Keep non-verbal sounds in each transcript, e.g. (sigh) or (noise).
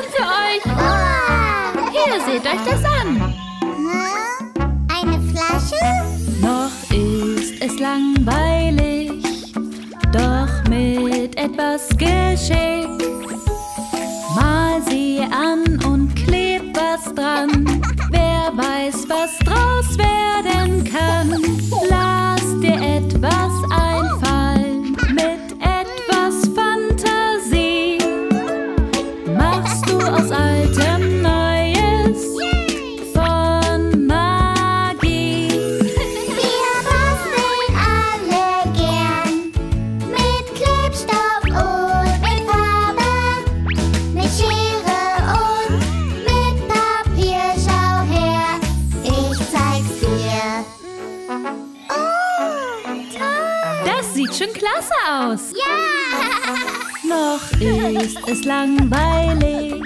Überraschung für euch. Hier, seht euch das an. Eine Flasche? Noch ist es langweilig, doch mit etwas Geschick. Ist es langweilig,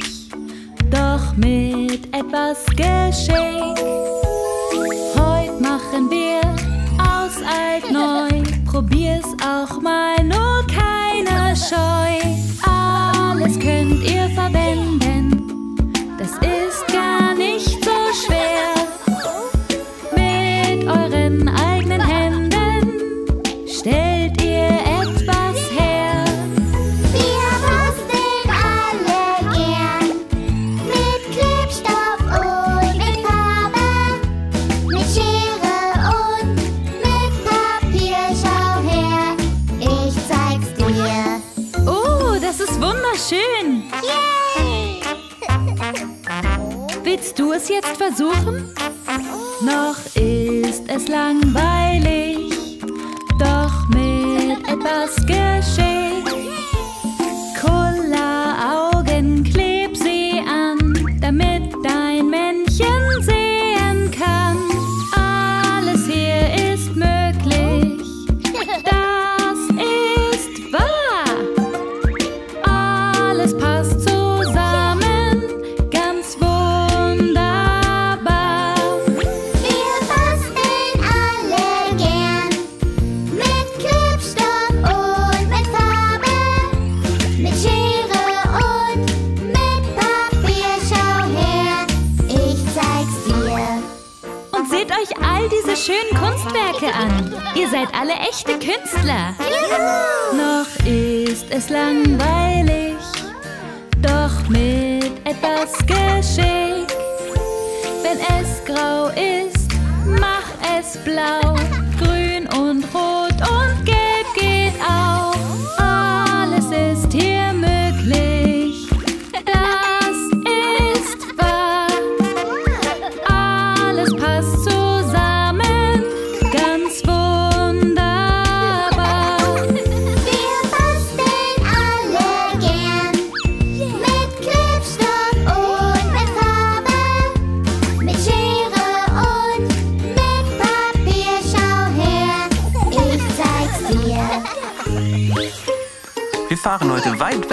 doch mit etwas Geschick. Heute machen wir aus alt neu. Probier's auch mal, nur keine Scheu. Willst du es jetzt versuchen? Noch ist es langweilig, doch mit etwas Geschick. Seid alle echte Künstler. Noch ist es langweilig, doch mit etwas Geschick. Wenn es grau ist, mach es blau.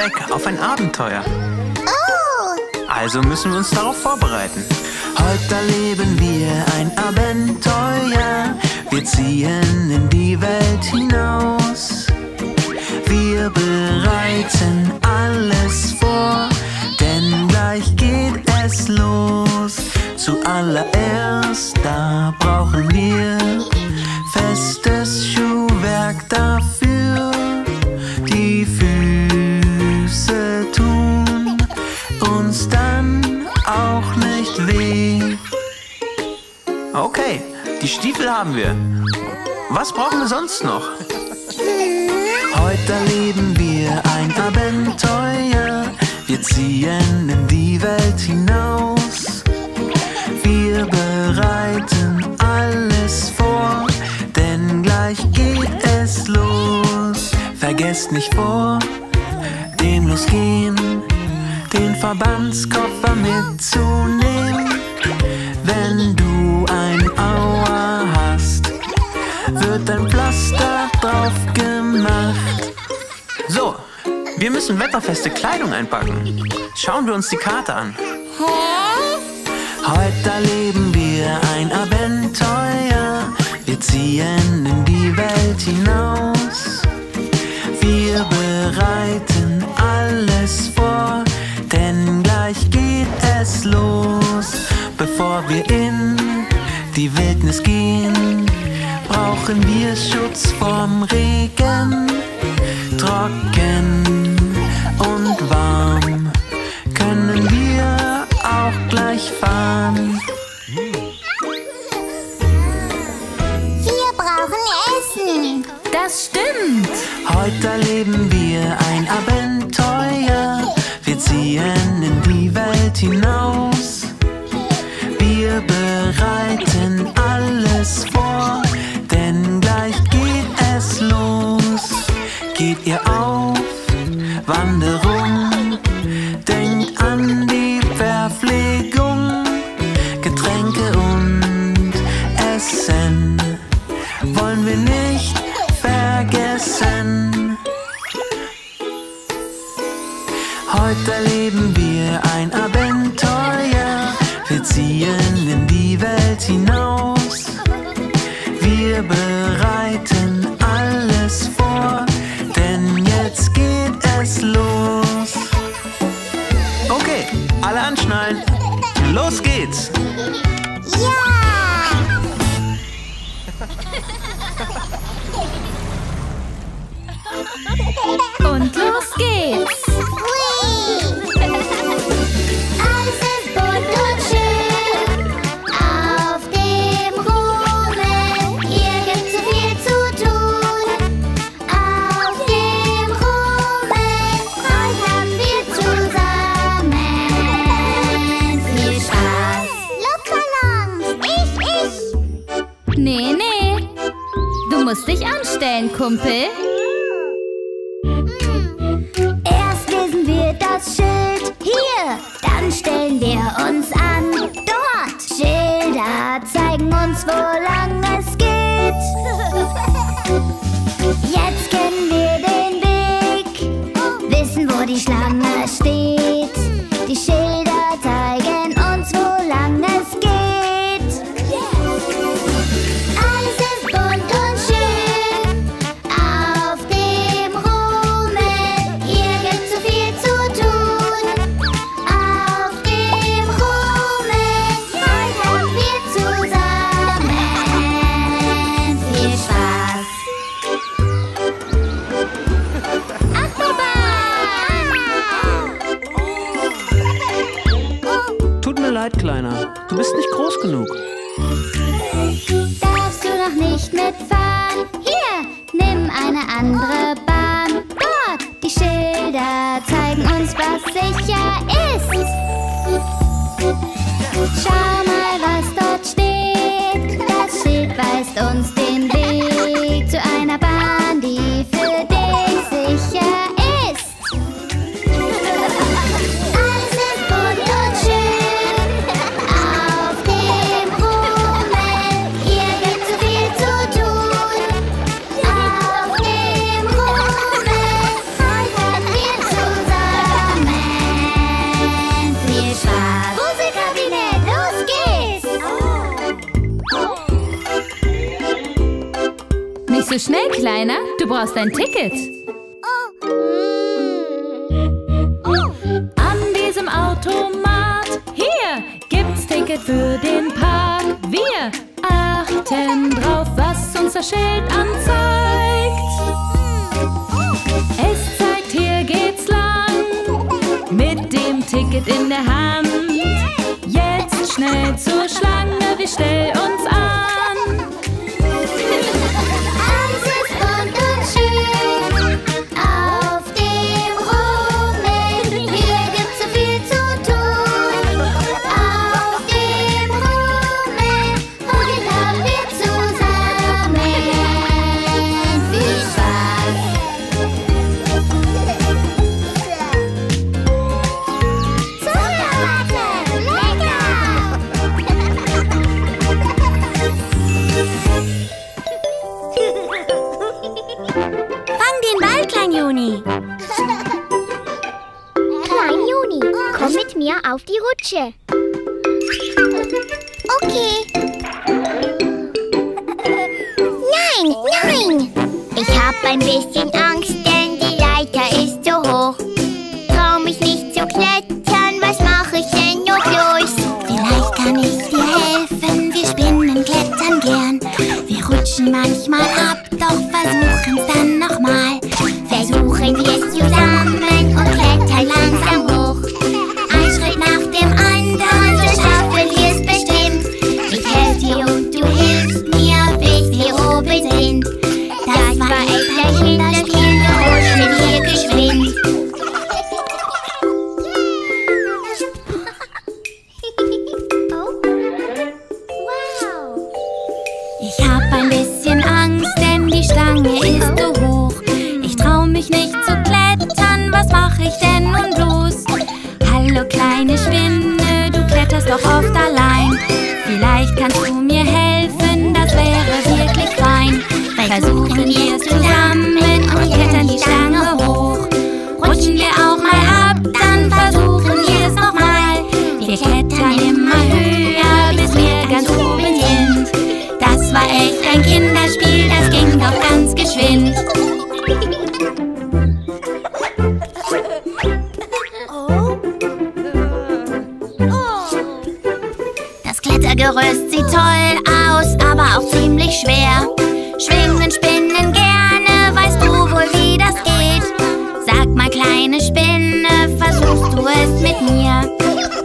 Weg auf ein Abenteuer. Oh, Also müssen wir uns darauf vorbereiten. Heute erleben wir ein Abenteuer. Wir ziehen in die Welt hinaus. Wir bereiten alles vor, denn gleich geht es los. Zuallererst, da brauchen wir Stiefel haben wir. Was brauchen wir sonst noch? Heute erleben wir ein Abenteuer. Wir ziehen in die Welt hinaus. Wir bereiten alles vor, denn gleich geht es los. Vergesst nicht vor dem Losgehen, den Verbandskoffer mitzunehmen. Wenn wird ein Pflaster drauf gemacht. So, wir müssen wetterfeste Kleidung einpacken. Schauen wir uns die Karte an. Heute erleben wir ein Abenteuer. Wir ziehen in die Welt hinaus. Wir bereiten alles vor, denn gleich geht es los. Bevor wir in die Wildnis gehen, brauchen wir Schutz vom Regen. Trocken und warm können wir auch gleich fahren. Wir brauchen Essen. Das stimmt. Heute erleben wir ein Abenteuer. Wir ziehen in die Welt hinaus. Wir bereiten alles vor. mit ihr auf, wandere sieht toll aus, aber auch ziemlich schwer. Schwingen Spinnen gerne, weißt du wohl, wie das geht? Sag mal, kleine Spinne, versuchst du es mit mir?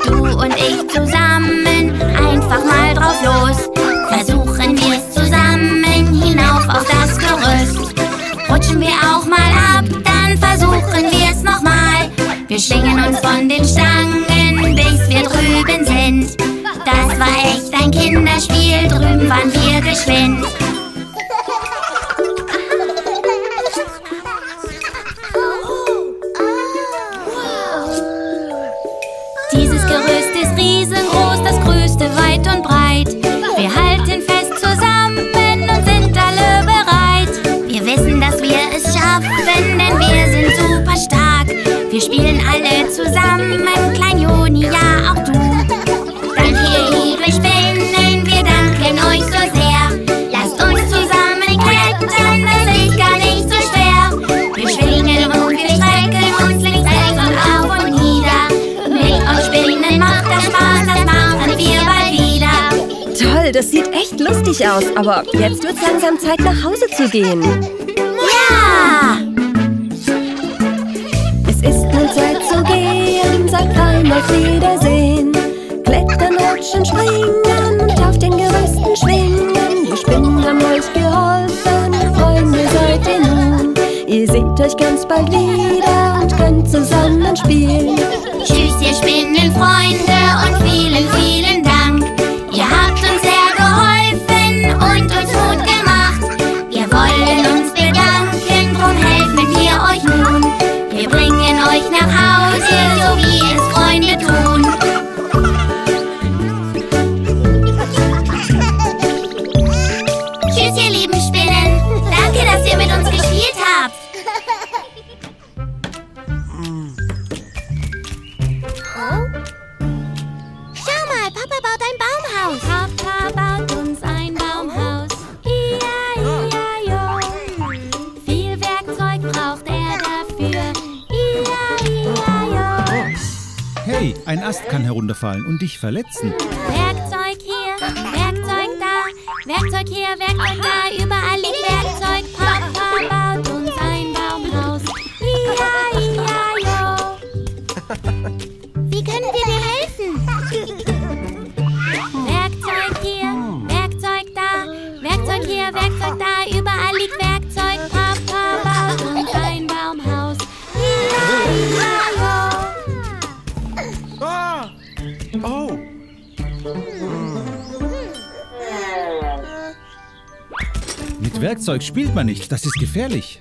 Du und ich zusammen, einfach mal drauf los. Versuchen wir es zusammen, hinauf auf das Gerüst. Rutschen wir auch mal ab, dann versuchen wir es nochmal. Wir schwingen uns von den Stangen das war echt ein Kinderspiel, drüben waren wir geschwind. Dieses Gerüst ist riesengroß, das größte weit und breit. Wir halten fest zusammen und sind alle bereit. Wir wissen, dass wir es schaffen, denn wir sind super stark. Wir spielen alle zusammen fertig aus, aber jetzt wird es langsam Zeit, nach Hause zu gehen. Ja! Es ist nun Zeit zu gehen, sagt rein auf Wiedersehen. Klettern, rutschen, springen und auf den Gerüsten schwingen. Wir Spinnen haben euch geholfen, Freunde seid ihr nun. Ihr seht euch ganz bald wieder und könnt zusammen spielen. Tschüss, ihr Spinnenfreunde und vielen, vielen Dank. verletzen. spielt man nicht. Das ist gefährlich.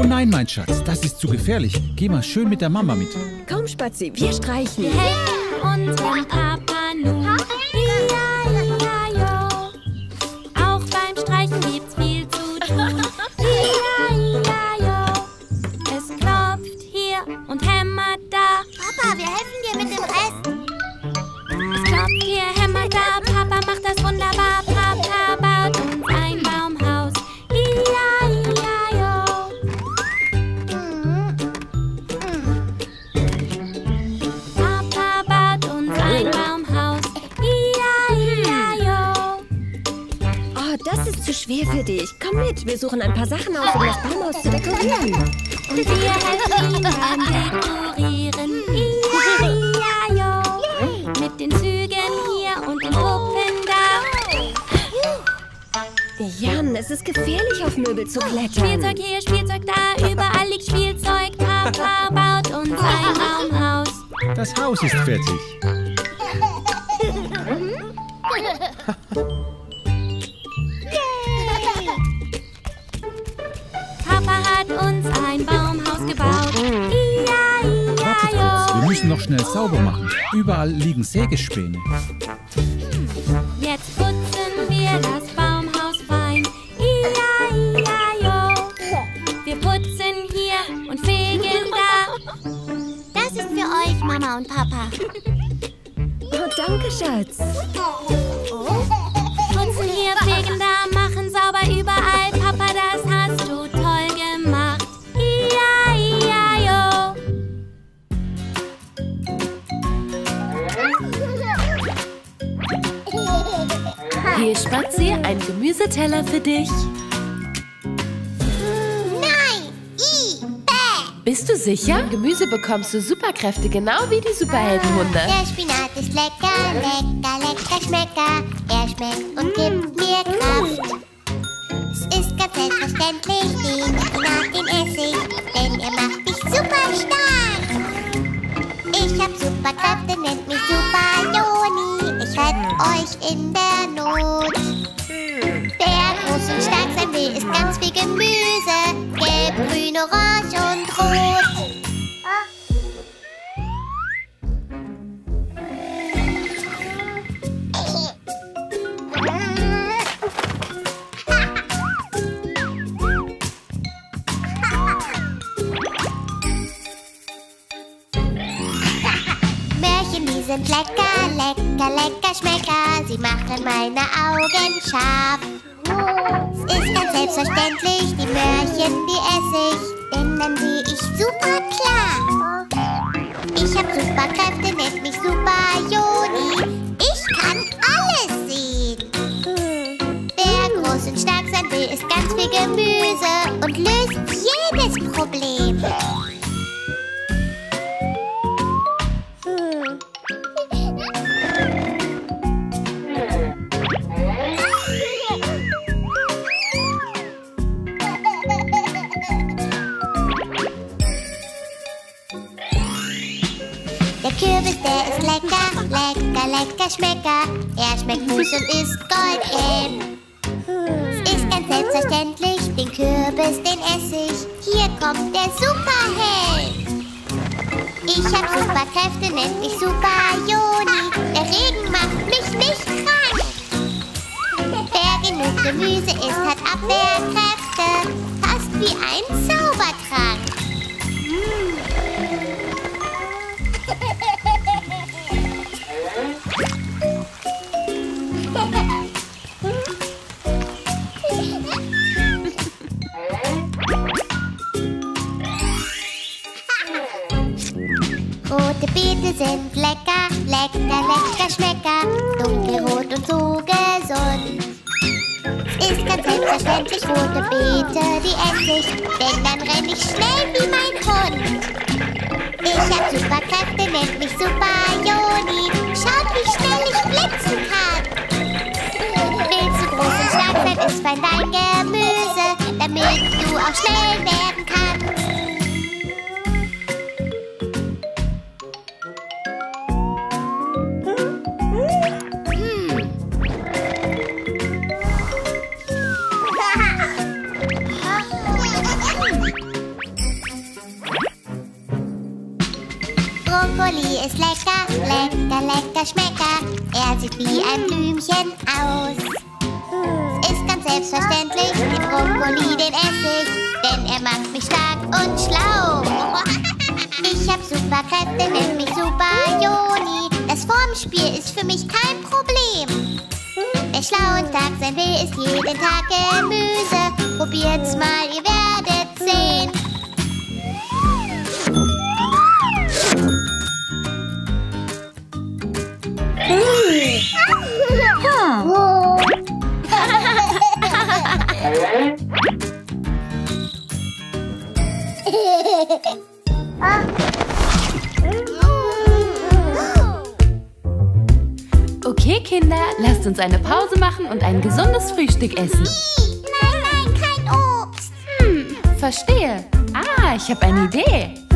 Oh nein, mein Schatz, das ist zu gefährlich. Geh mal schön mit der Mama mit. Komm, Spazi, wir streichen. Yeah. Und Papa nun. Haus ist fertig. Papa hat uns ein Baumhaus gebaut. Ia, ia, Wartet kurz, wir müssen noch schnell sauber machen. Überall liegen Sägespäne. Schatzi, ein Gemüseteller für dich. Nein! I! Bäh! Bist du sicher? Mit Gemüse bekommst du Superkräfte, genau wie die Superheldenhunde. Der Spinat ist lecker, lecker, lecker Schmecker. Er schmeckt und gibt mir Kraft. Es ist ganz selbstverständlich, den Spinat, den esse ich, denn er macht mich super stark. Ich hab Superkräfte, nennt mich Super Joni. Ich rette euch in der Not. Wer groß und stark sein will, ist ganz wie Gemüse. Gelb, grün, orange und rot. Sind lecker, lecker, lecker Schmecker. Sie machen meine Augen scharf. Es ist ganz selbstverständlich, die Märchen, die esse ich, denn dann sehe ich super klar. Ich hab Superkräfte, nennt mich Super Joni. Ich kann alles sehen. Wer groß und stark sein will, ist ganz viel Gemüse und löst jedes Problem. Lecker, Schmecker. Er schmeckt süß und ist goldgelb. Es ist ganz selbstverständlich, den Kürbis, den esse ich. Hier kommt der Superheld. Ich hab Superkräfte, nennt mich Super Joni. Der Regen macht mich nicht krank. Wer genug Gemüse isst, hat Abwehrkräfte. Fast wie ein Zaubertrank. Sind lecker, lecker, lecker Schmecker. Dunkelrot und so gesund. Es ist ganz selbstverständlich rote Beete, die esse ich, denn dann renn ich schnell wie mein Hund. Ich hab Superkräfte, nennt mich Super Joni. Schaut, wie schnell ich blitzen kann. Willst du groß und stark sein, ist fein dein Gemüse, damit du auch schnell werden kannst. Brokkoli ist lecker, lecker, lecker Schmecker. Er sieht wie ein Blümchen aus. Ist ganz selbstverständlich, den Brokkoli, den esse ich, denn er macht mich stark und schlau. (laughs) Ich hab Superkräfte, nennt mich Super Joni. Das Formspiel ist für mich kein Problem. Wer schlau und stark sein will, ist jeden Tag Gemüse. Probiert's mal, ihr werdet sehen. Lasst uns eine Pause machen und ein gesundes Frühstück essen. Nein, nein, kein Obst. Hm, verstehe. Ah, ich habe eine Idee.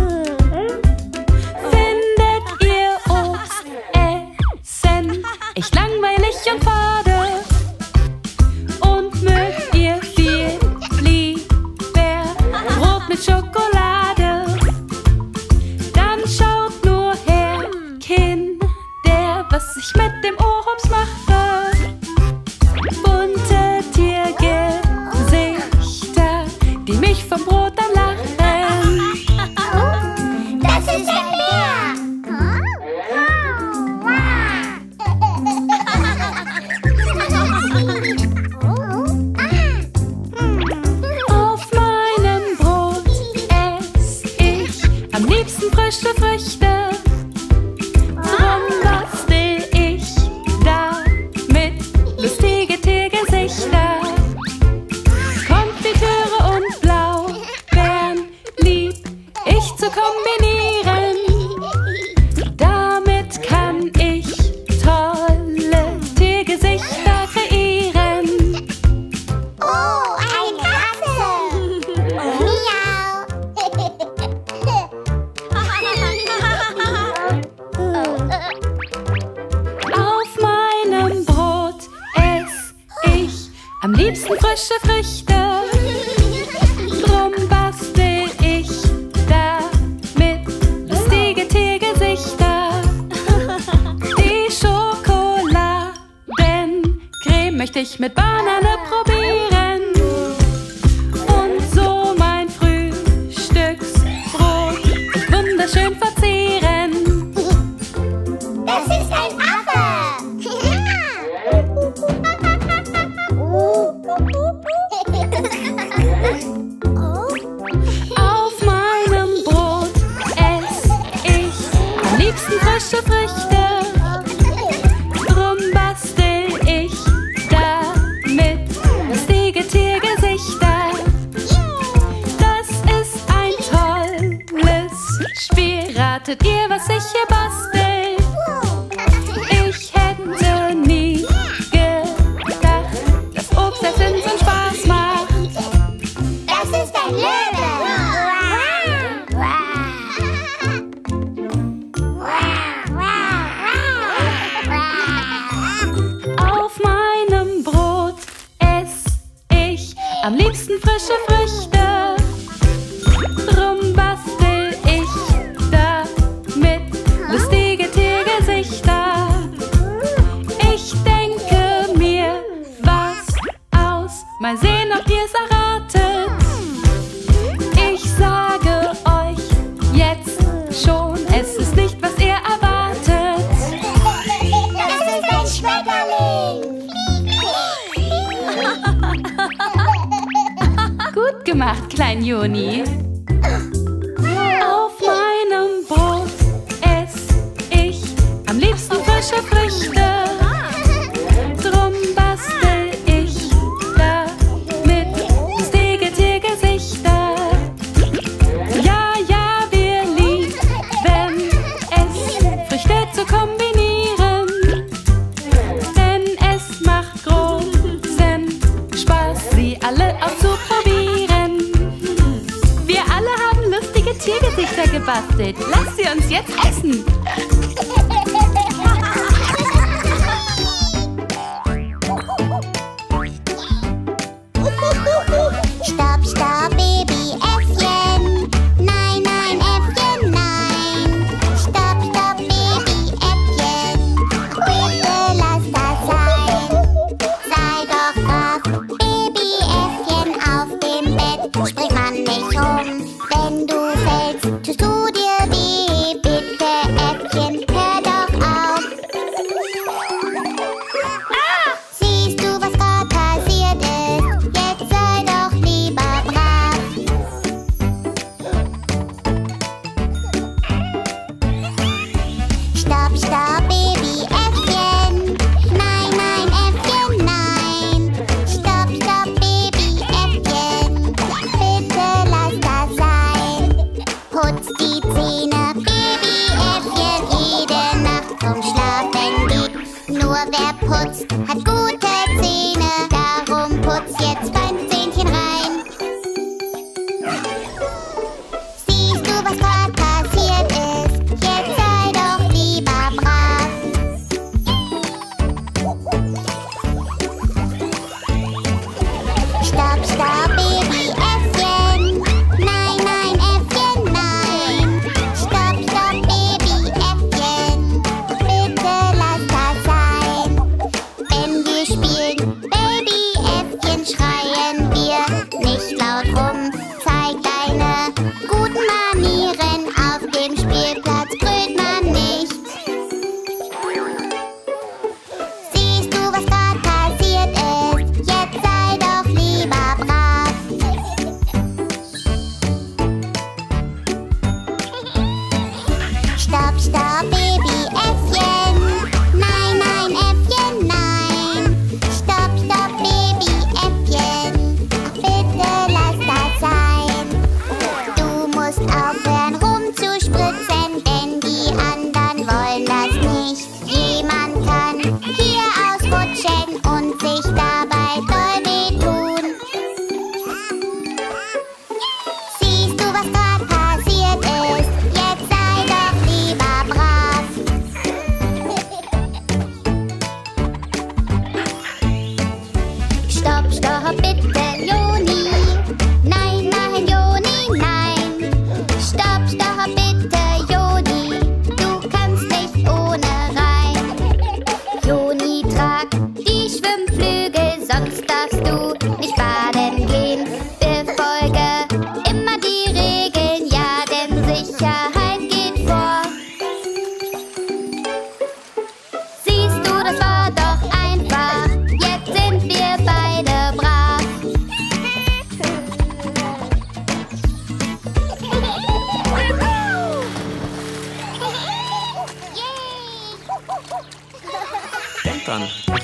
Gebastelt. Lass sie uns jetzt essen.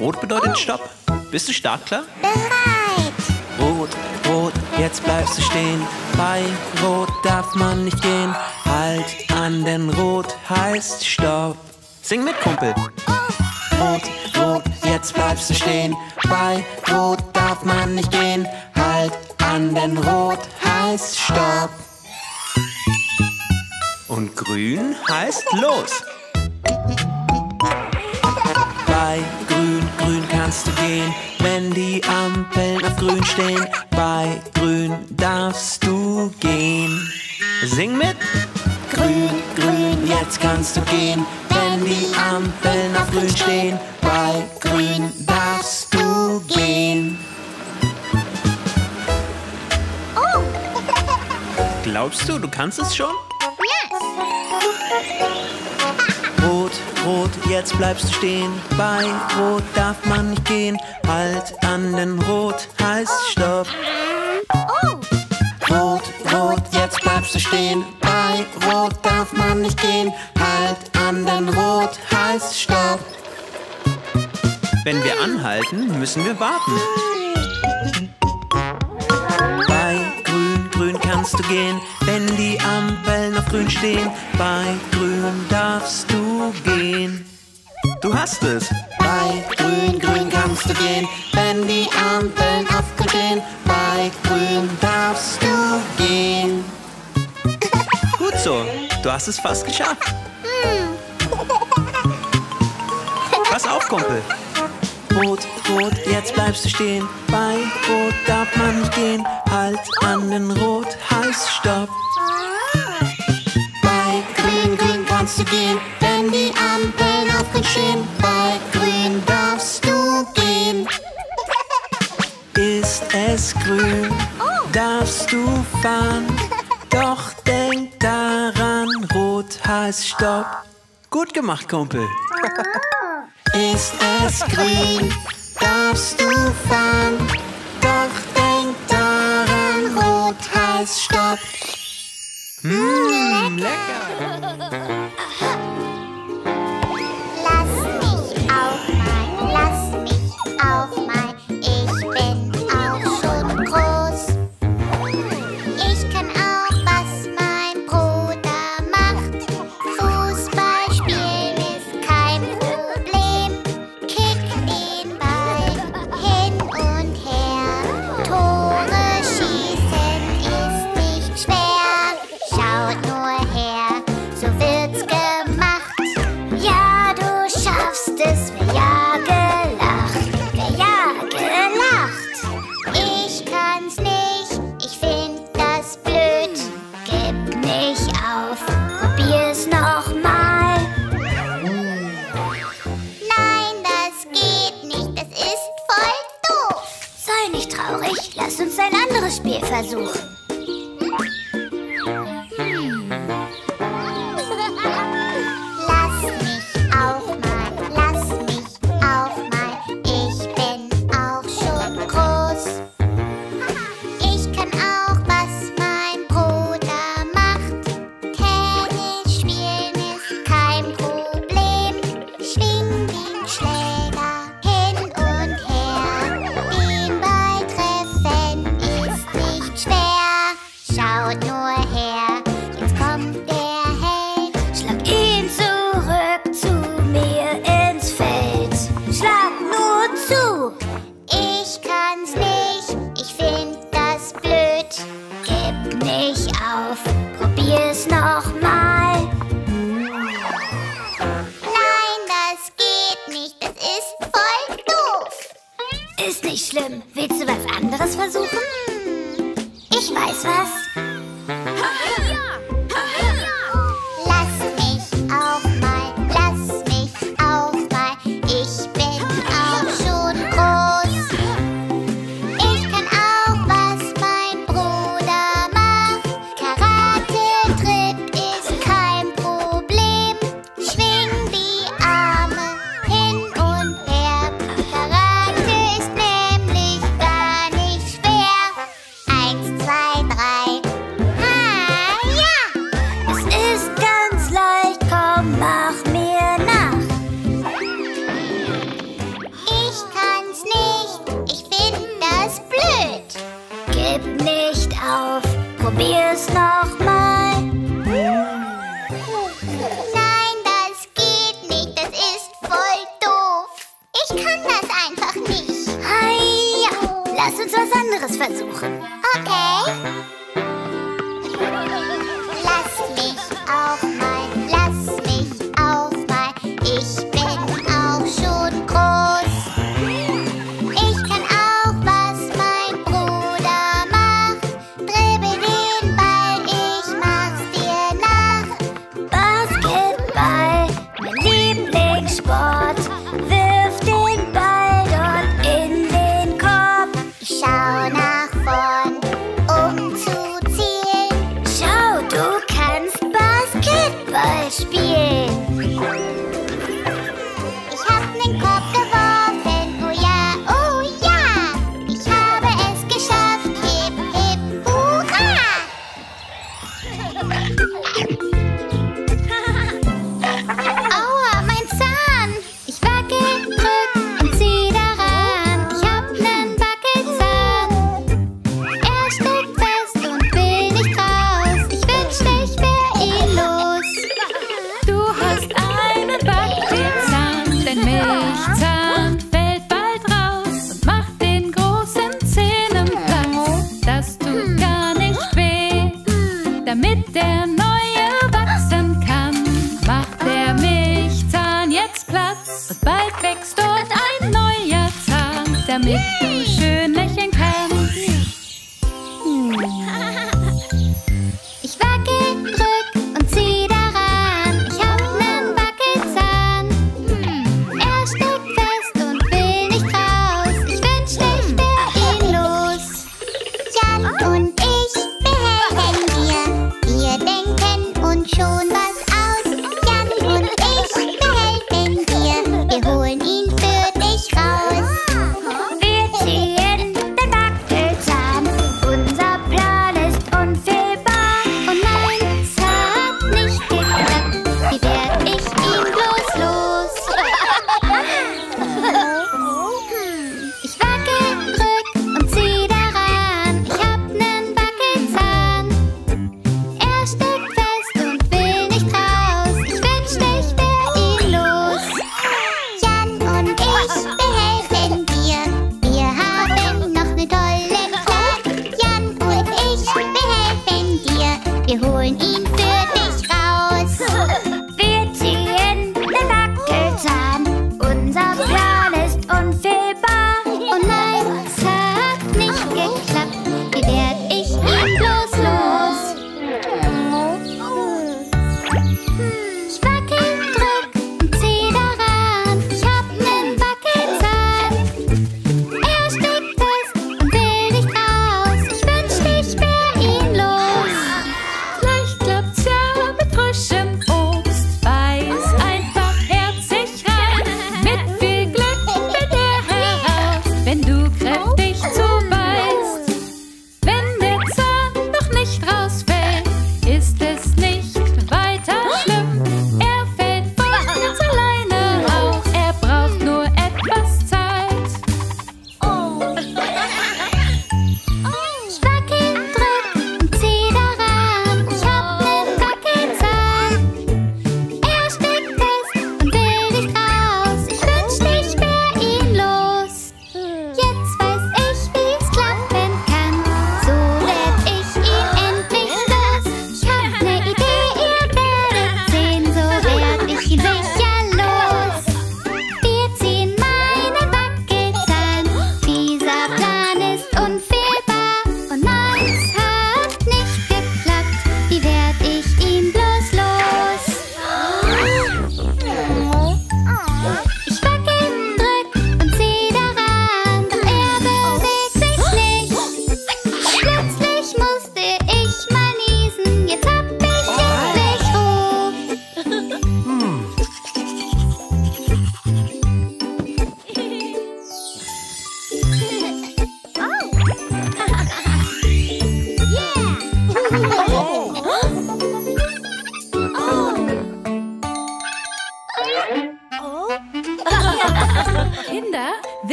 Rot bedeutet Stopp. Bist du stark, klar? Bereit. Rot, rot, jetzt bleibst du stehen. Bei Rot darf man nicht gehen. Halt an, denn Rot heißt Stopp. Sing mit, Kumpel. Rot, rot, jetzt bleibst du stehen. Bei Rot darf man nicht gehen. Halt an, denn Rot heißt Stopp. Und Grün heißt Los. Kannst du gehen, wenn die Ampeln auf Grün stehen. Bei Grün darfst du gehen. Sing mit. Grün, Grün, jetzt kannst du gehen, wenn die Ampeln auf Grün stehen. Bei Grün darfst du gehen. Oh, (laughs) Glaubst du, du kannst es schon? yes. Rot, jetzt bleibst du stehen. Bei Rot darf man nicht gehen. Halt an, denn Rot heißt Stopp. Rot, rot, jetzt bleibst du stehen. Bei Rot darf man nicht gehen. Halt an, denn Rot heißt Stopp. Wenn wir anhalten, müssen wir warten. Kannst du gehen, wenn die Ampeln auf Grün stehen. Bei Grün darfst du gehen. Du hast es. Bei Grün, Grün kannst du gehen, wenn die Ampeln auf Grün stehen. Bei Grün darfst du gehen. Gut so, du hast es fast geschafft. Pass auf, Kumpel. Rot, rot, jetzt bleibst du stehen. Bei Rot darf man nicht gehen. Halt an, denn Rot heißt Stopp. Bei Grün, Grün kannst du gehen, wenn die Ampeln auf Grün stehen. Bei Grün darfst du gehen. Ist es grün, darfst du fahren. Doch denk daran, Rot heißt Stopp. Gut gemacht, Kumpel. (laughs) Ist es grün, darfst du fahren. Doch denk daran, Rot heißt Stopp. Mmh, lecker. lass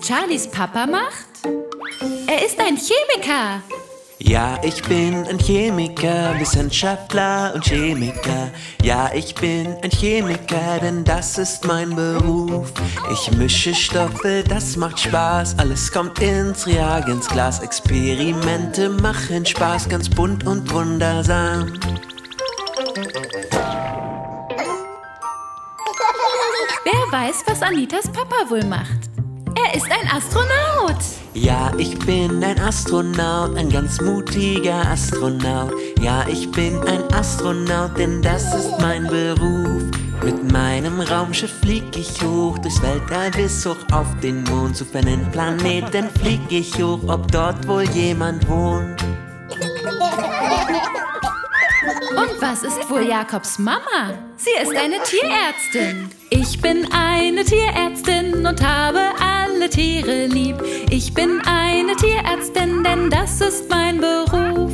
was Charlies Papa macht? Er ist ein Chemiker. Ja, ich bin ein Chemiker, Wissenschaftler und Chemiker. Ja, ich bin ein Chemiker, denn das ist mein Beruf. Ich mische Stoffe, das macht Spaß. Alles kommt ins Reagenzglas. Experimente machen Spaß, ganz bunt und wundersam. Wer weiß, was Anitas Papa wohl macht? Er ist ein Astronaut. Ja, ich bin ein Astronaut, ein ganz mutiger Astronaut. Ja, ich bin ein Astronaut, denn das ist mein Beruf. Mit meinem Raumschiff flieg ich hoch durchs Weltall bis hoch auf den Mond. Zu fernen Planeten flieg ich hoch, ob dort wohl jemand wohnt. Und was ist wohl Jakobs Mama? Sie ist eine Tierärztin. Ich bin eine Tierärztin und habe alle Tiere lieb. Ich bin eine Tierärztin, denn das ist mein Beruf.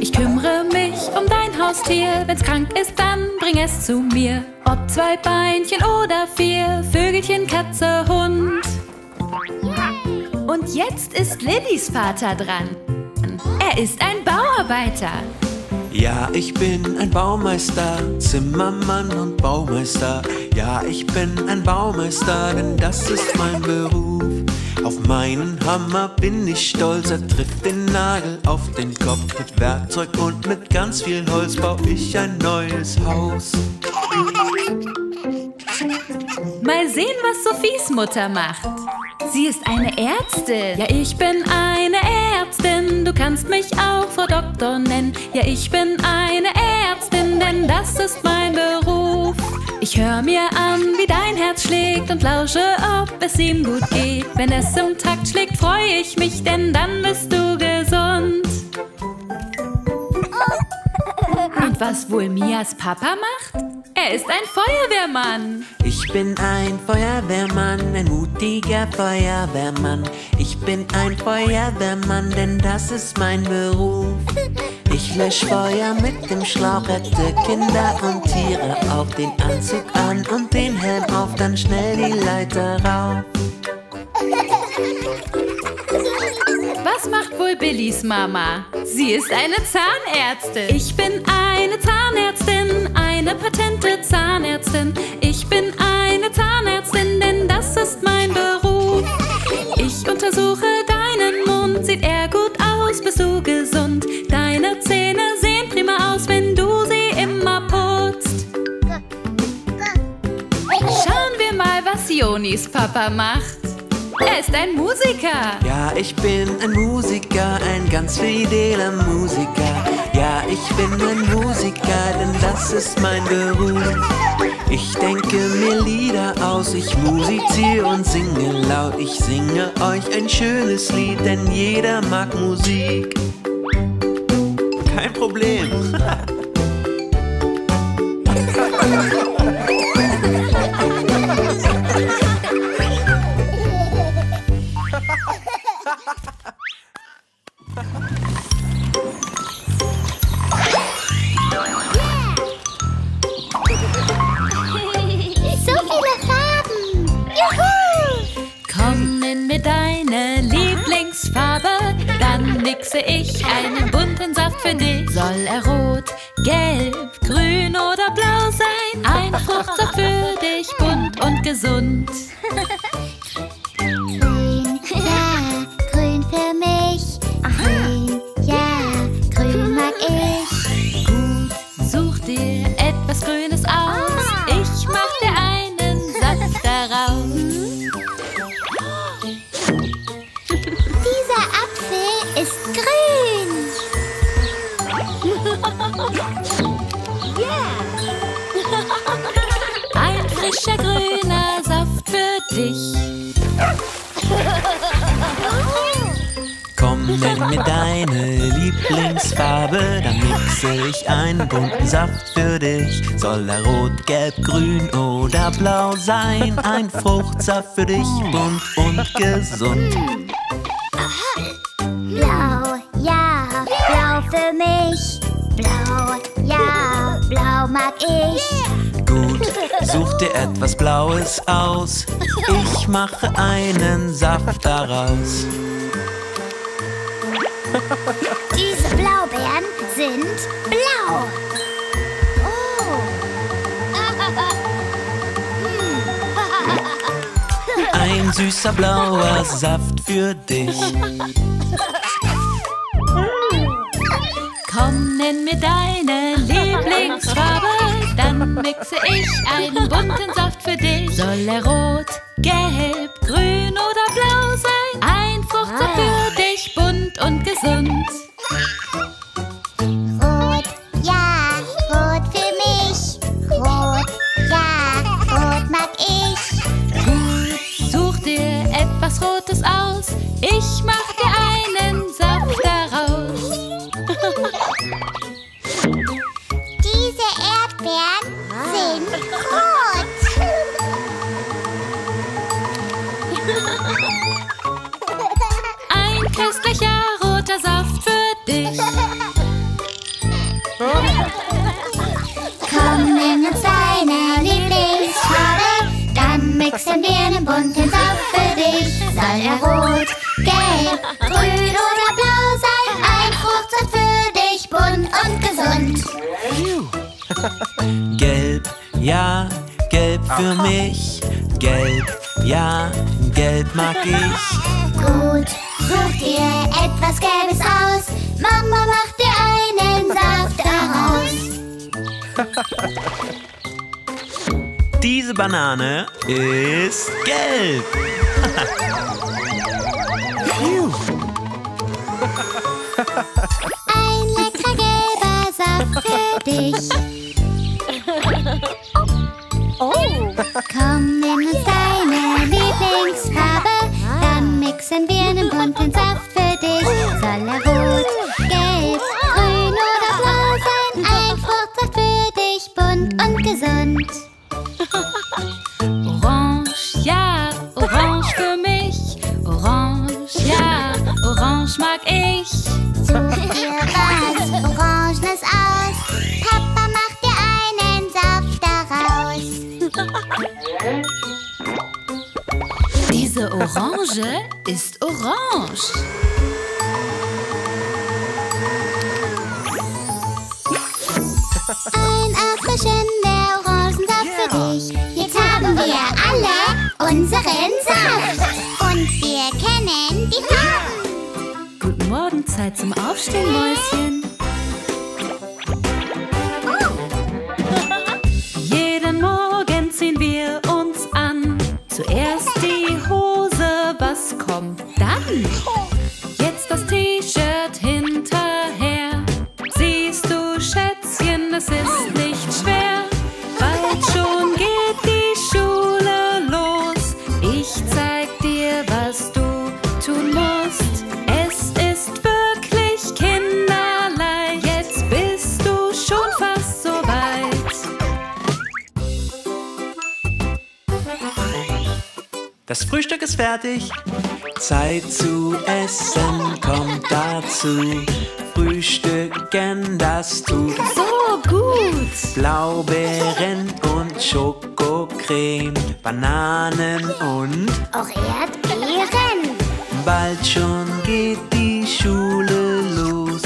Ich kümmere mich um dein Haustier. Wenn's krank ist, dann bring es zu mir. Ob zwei Beinchen oder vier, Vögelchen, Katze, Hund. Und jetzt ist Lillys Vater dran. Er ist ein Bauarbeiter. Ja, ich bin ein Baumeister, Zimmermann und Baumeister. Ja, ich bin ein Baumeister, denn das ist mein Beruf. Auf meinen Hammer bin ich stolz, er trifft den Nagel auf den Kopf. Mit Werkzeug und mit ganz viel Holz bau ich ein neues Haus. Mal sehen, was Sophies Mutter macht. Sie ist eine Ärztin. Ja, ich bin eine Ärztin. Du kannst mich auch Frau Doktor nennen. Ja, ich bin eine Ärztin, denn das ist mein Beruf. Ich höre mir an, wie dein Herz schlägt und lausche, ob es ihm gut geht. Wenn es im Takt schlägt, freue ich mich, denn dann bist du was wohl Mias Papa macht? Er ist ein Feuerwehrmann. Ich bin ein Feuerwehrmann, ein mutiger Feuerwehrmann. Ich bin ein Feuerwehrmann, denn das ist mein Beruf. Ich lösch Feuer mit dem Schlauch, rette Kinder und Tiere auf den Anzug an und den Helm auf, dann schnell die Leiter rauf. (laughs) Was macht wohl Billys Mama? Sie ist eine Zahnärztin. Ich bin eine Zahnärztin, eine patente Zahnärztin. Ich bin eine Zahnärztin, denn das ist mein Beruf. Ich untersuche deinen Mund, sieht er gut aus, bist du gesund? Deine Zähne sehen prima aus, wenn du sie immer putzt. Schauen wir mal, was Jonis Papa macht. Er ist ein Musiker. Ja, ich bin ein Musiker, ein ganz fideler Musiker. Ja, ich bin ein Musiker, denn das ist mein Beruf. Ich denke mir Lieder aus, ich musiziere und singe laut. Ich singe euch ein schönes Lied, denn jeder mag Musik. Kein Problem. (laughs) blau sein, ein Fruchtsaft für dich bunt und gesund. Blau, ja, blau für mich. Blau, ja, blau mag ich. Gut, such dir etwas Blaues aus. Ich mache einen Saft daraus. Diese Blaubeeren sind blau. ein süßer blauer Saft für dich. Komm, nenn mir deine Lieblingsfarbe, dann mixe ich einen bunten Saft für dich. Soll er rot, gelb, grün oder blau sein? Ein Fruchtsaft ah. für dich, bunt und gesund. dich. Gut, such dir etwas Gelbes aus. Mama macht dir einen Saft daraus. (laughs) Diese Banane ist gelb. (laughs) Ein lecker gelber Saft für dich. (laughs) Oh! komm. fertig. Zeit zu essen kommt dazu. Frühstücken, das tut so gut. Blaubeeren und Schokocreme, Bananen und auch Erdbeeren. Bald schon geht die Schule los.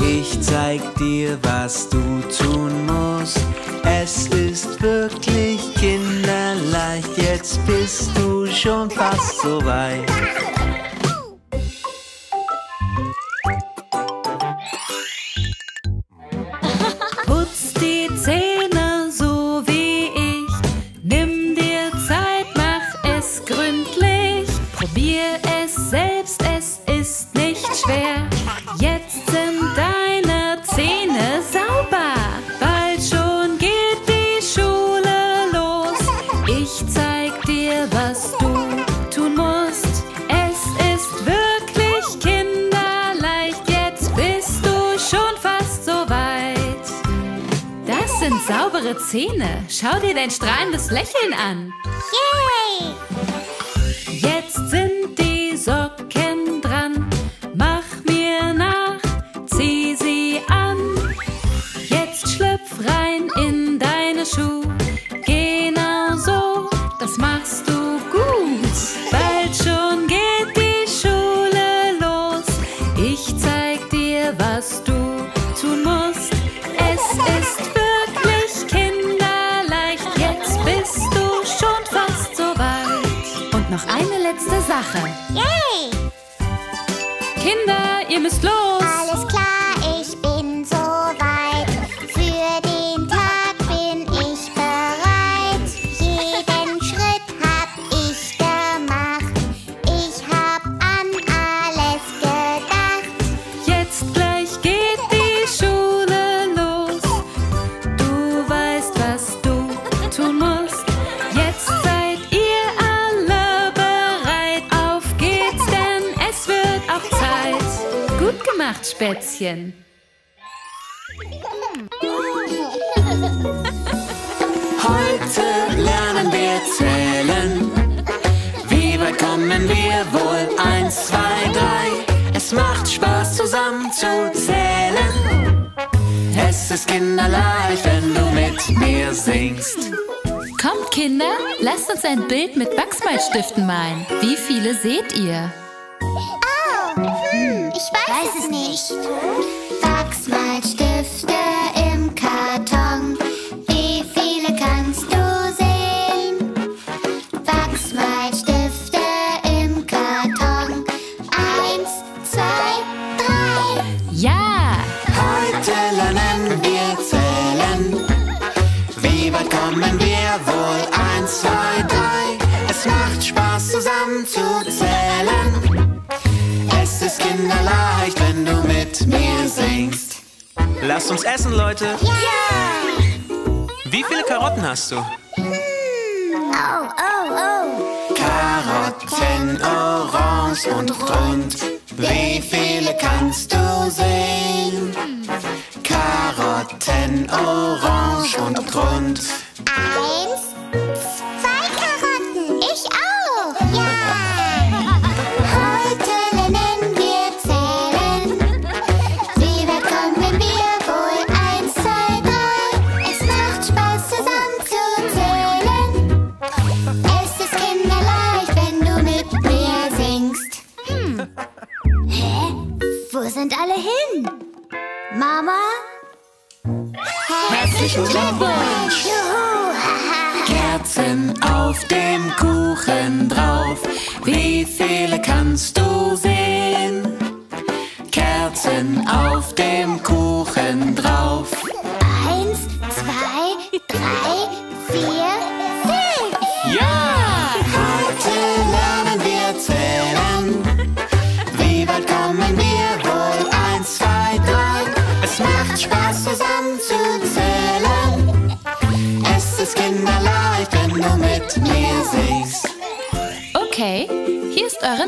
Ich zeig dir, was du tun musst. Es ist wirklich kinderleicht, jetzt bist du schon fast tá, vai. dir dein strahlendes Lächeln an. Nachtspätzchen. Heute lernen wir zählen. Wie weit kommen wir wohl? Eins, zwei, drei. Es macht Spaß zusammen zu zählen. Es ist kinderleicht, wenn du mit mir singst. Kommt Kinder, lasst uns ein Bild mit Wachsmalstiften malen. Wie viele seht ihr? Weiß, weiß es nicht. nicht. Stifte im Karton. la leicht, wenn du mit mir singst. Lass uns essen, Leute. Yeah! Wie viele Karotten hast du? Oh, oh, oh. Karotten, orange und rund. Wie viele kannst du sehen? Karotten, orange und rund. sind alle hin? Mama? Herzlichen Glückwunsch! (laughs) Kerzen auf dem Kuchen drauf. Wie viele kannst du sehen? Kerzen auf dem Kuchen.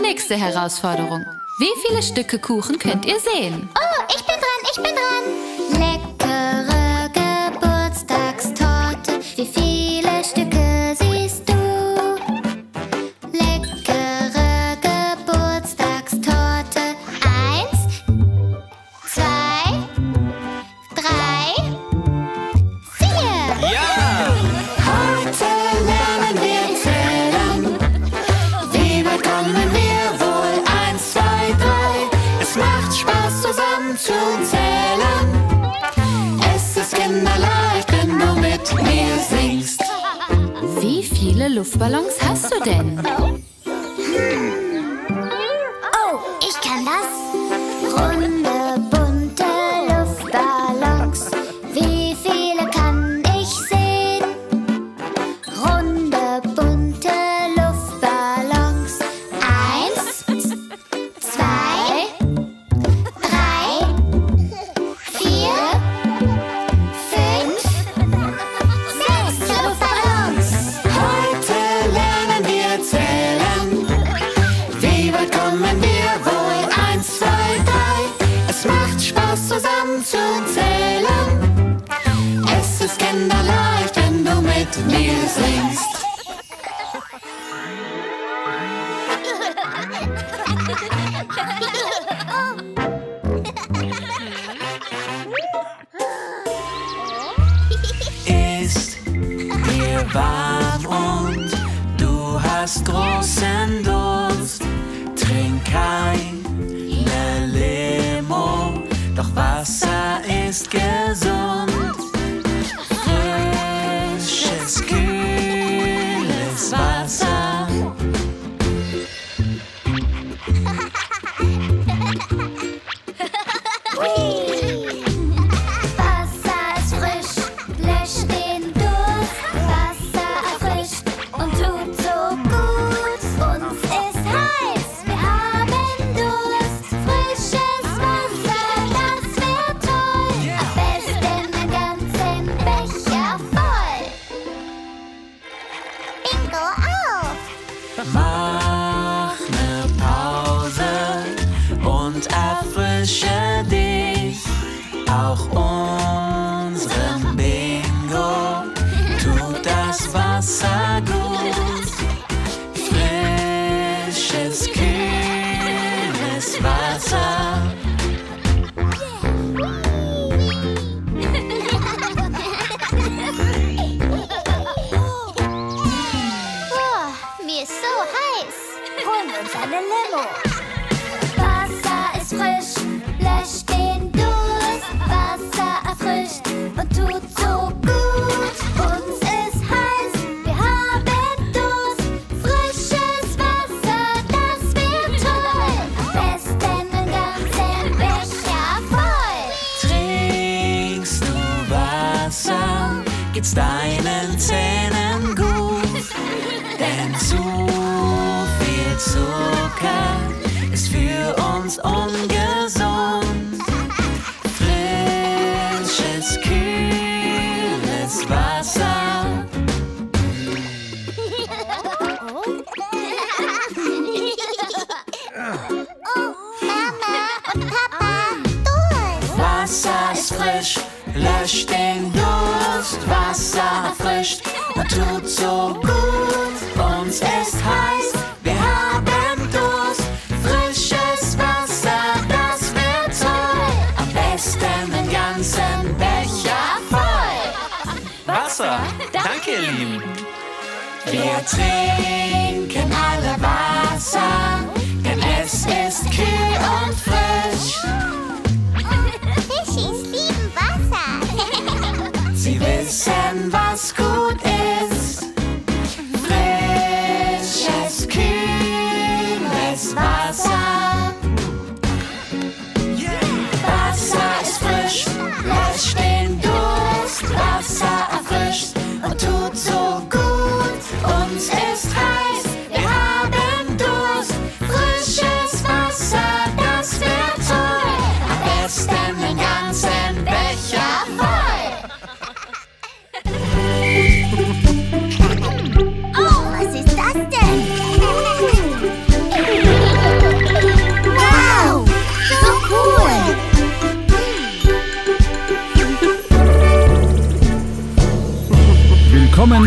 nächste Herausforderung. Wie viele Stücke Kuchen könnt ihr sehen? Oh, Luftballons hast du denn? Oh.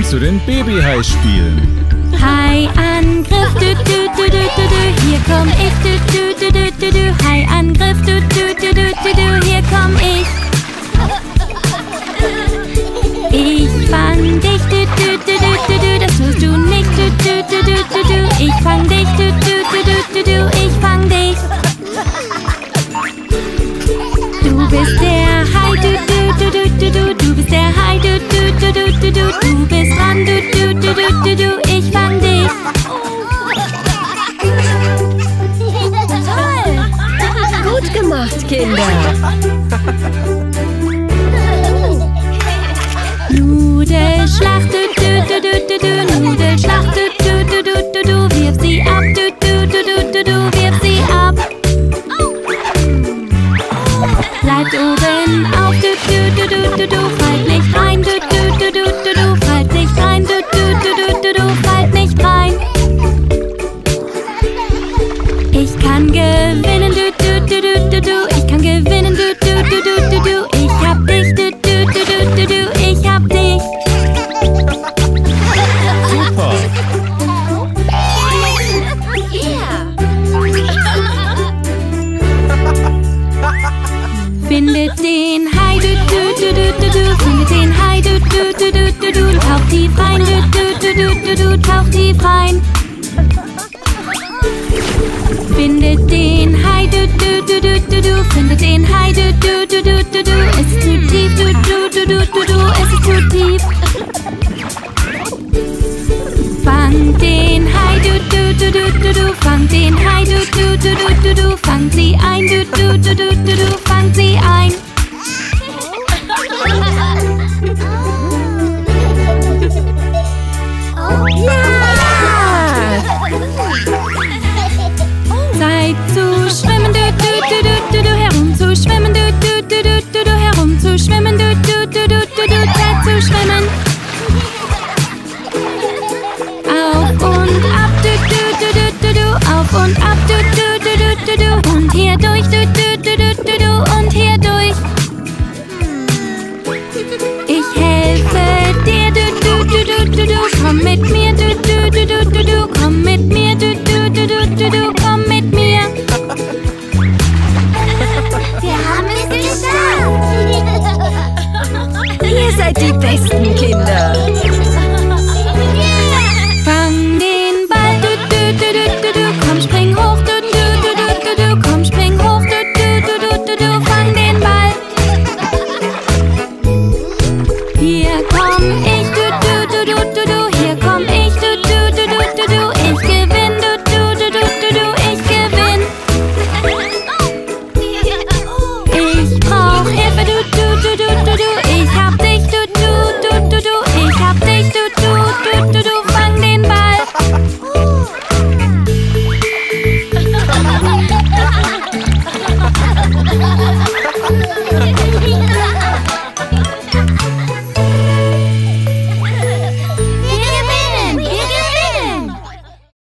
zu den Babyhai-Spielen. Hai-Angriff, du, du, du, du, du, du, hier komm ich, du, du, du, du, du, du, Hai-Angriff, du, du, du, du, du, du, hier komm ich. Ich fang dich, du, du, du, du, du, du, das tust du nicht, du, du, du, du, du, du, ich fang dich, du, du, du, du, du, du, ich fang dich. Du bist der Hai, du, du du du du, du bist der Hai, du du du du du du, du bist dran, du du du du du du, ich fang dich. Gut gemacht, Kinder. Nudelschlacht, du du du du du du, It's too deep to do do do do do. It's too deep. Fang den hai do do do do do du. Fang den hai do do do do du du. Fang sie ein do do do do do do. Fang sie ein. hier durch, du, du, du, du, du, du und hier durch. Ich helfe dir, du, du, du, du, du, du, komm mit mir, du, du, du, du, du, du, komm mit mir, du, du, du, du, du, du, komm mit mir. Wir haben es geschafft. Ihr seid die besten Kinder.